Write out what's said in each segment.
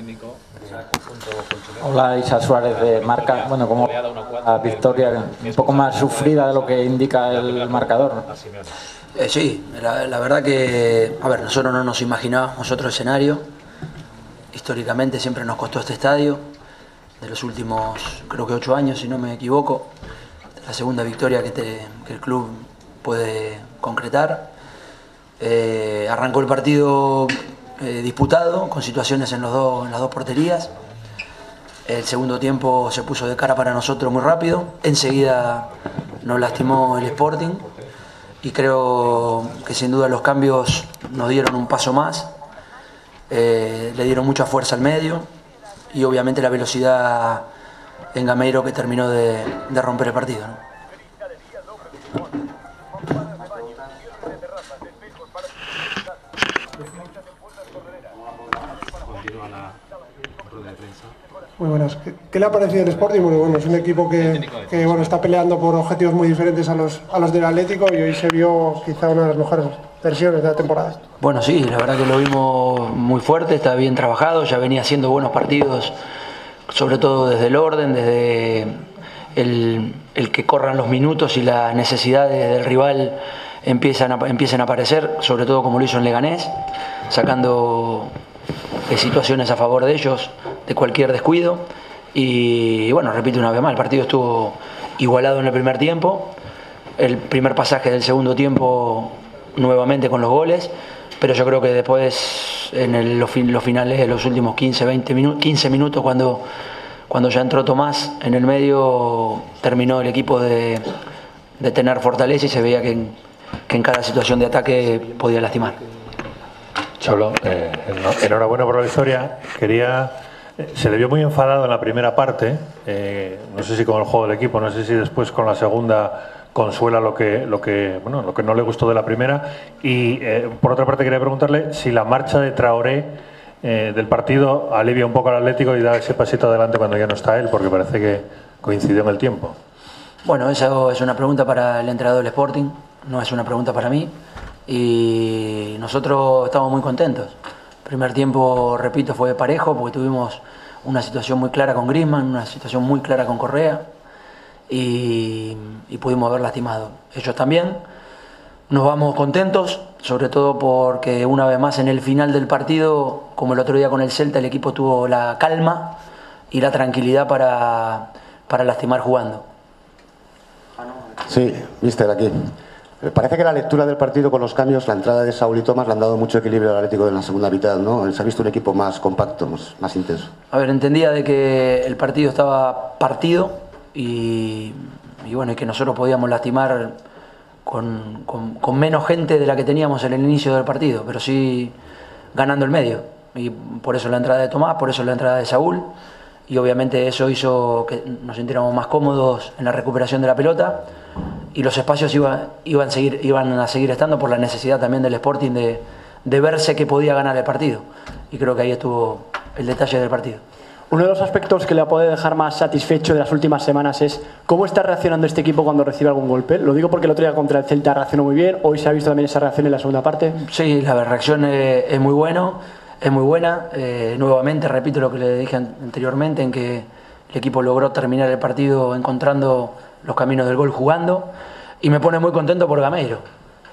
técnico. Hola, Isa Suárez de Marca. Bueno, como la victoria un poco más sufrida de lo que indica el marcador. Eh, sí, la, la, verdad que, a ver, nosotros no nos imaginábamos otro escenario. Históricamente siempre nos costó este estadio, de los últimos, creo que ocho años, si no me equivoco, la segunda victoria que, te, que el club puede concretar. Eh, arrancó el partido eh, disputado, con situaciones en, los dos, en las dos porterías. El segundo tiempo se puso de cara para nosotros muy rápido. Enseguida nos lastimó el Sporting y creo que sin duda los cambios nos dieron un paso más, eh, le dieron mucha fuerza al medio y obviamente la velocidad en Gameiro que terminó de, de romper el partido. Muy buenas. ¿Qué, le ha parecido el Sporting? Bueno, bueno, es un equipo que, que, bueno, está peleando por objetivos muy diferentes a los, a los del Atlético y hoy se vio quizá una de las mejores versiones de la temporada. Bueno, sí, la verdad que lo vimos muy fuerte, está bien trabajado, ya venía haciendo buenos partidos, sobre todo desde el orden, desde el, el que corran los minutos y las necesidades del rival empiezan a, empiecen a aparecer, sobre todo como lo hizo en Leganés, sacando situaciones a favor de ellos, de cualquier descuido. Y bueno, repito una vez más, el partido estuvo igualado en el primer tiempo, el primer pasaje del segundo tiempo nuevamente con los goles, pero yo creo que después en los, los, finales, los últimos 15, 20 minutos, 15 minutos, cuando, cuando ya entró Tomás en el medio, terminó el equipo de, de tener fortaleza y se veía que en, que en cada situación de ataque podía lastimar. Cholo, eh, enhorabuena por la victoria. Quería, eh, se le vio muy enfadado en la primera parte, eh, no sé si con el juego del equipo, no sé si después con la segunda consuela lo que, lo que, bueno, lo que no le gustó de la primera. Y por otra parte quería preguntarle si la marcha de Traoré del partido alivia un poco al Atlético y da ese pasito adelante cuando ya no está él, porque parece que coincidió en el tiempo. Bueno, esa es una pregunta para el entrenador del Sporting, no es una pregunta para mí y nosotros estamos muy contentos. El primer tiempo, repito, fue parejo porque tuvimos una situación muy clara con Griezmann, una situación muy clara con Correa y, pudimos haber lastimado. Ellos también. Nos vamos contentos, sobre todo porque una vez más en el final del partido, como el otro día con el Celta, el equipo tuvo la calma y la tranquilidad para, para lastimar jugando. Sí, mister, aquí. Parece que la lectura del partido con los cambios, la entrada de Saúl y Tomás le han dado mucho equilibrio al Atlético en la segunda mitad, ¿no? Se ha visto un equipo más compacto, más, intenso. A ver, entendía de que el partido estaba partido y, bueno, y que nosotros podíamos lastimar con, con, menos gente de la que teníamos en el inicio del partido, pero sí ganando el medio. Y por eso la entrada de Tomás, por eso la entrada de Saúl. Y obviamente eso hizo que nos sintiéramos más cómodos en la recuperación de la pelota y los espacios iba, iban, a seguir, iban a seguir estando por la necesidad también del Sporting de, de verse que podía ganar el partido. Y creo que ahí estuvo el detalle del partido. Uno de los aspectos que le puede dejar más satisfecho de las últimas semanas es cómo está reaccionando este equipo cuando recibe algún golpe. Lo digo porque el otro día contra el Celta reaccionó muy bien, hoy se ha visto también esa reacción en la segunda parte. Sí, la reacción es, es muy bueno, es muy buena. Eh, nuevamente repito lo que le dije anteriormente en que el equipo logró terminar el partido encontrando los caminos del gol jugando y me pone muy contento por Gameiro.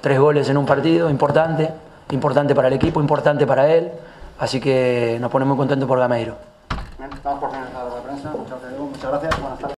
Tres goles en un partido, importante, importante para el equipo, importante para él, así que nos pone muy contento por Gameiro. Estamos por la prensa. Muchas gracias. Buenas tardes.